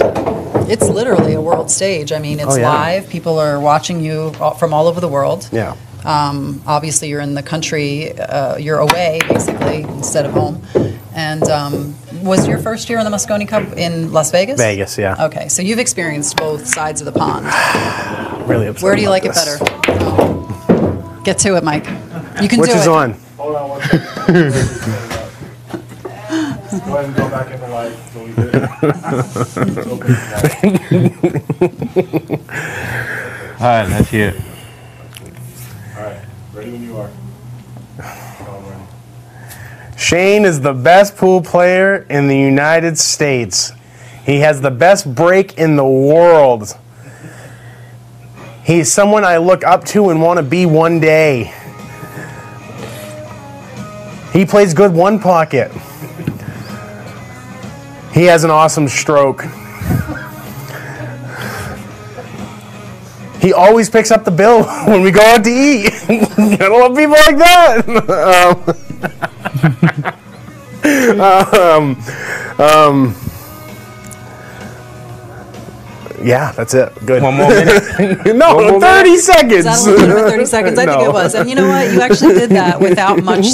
It's It's literally a world stage. I mean, it's Oh, yeah. live. People are watching you from all over the world. yeah. Um, obviously, you're in the country. Uh, you're away, basically, instead of home. And um, was your first year in the Mosconi Cup in Las Vegas? Vegas, yeah. Okay, so you've experienced both sides of the pond. Really upset. Where do you about like it this. better? Get to it, Mike. You can Which do is it. on? Hold on one second. Go ahead and go back in the light so we get it. Open now. All right, let's hear it. All right, ready when you are. I'm ready. Shane is the best pool player in the United States. He has the best break in the world. He's someone I look up to and want to be one day. He plays good one pocket. He has an awesome stroke. He always picks up the bill when we go out to eat. Gotta love people like that. um, um, yeah, that's it. Good. One more minute. no, One more 30 seconds. Is that a 30 seconds? I think it was. And you know what? You actually did that without much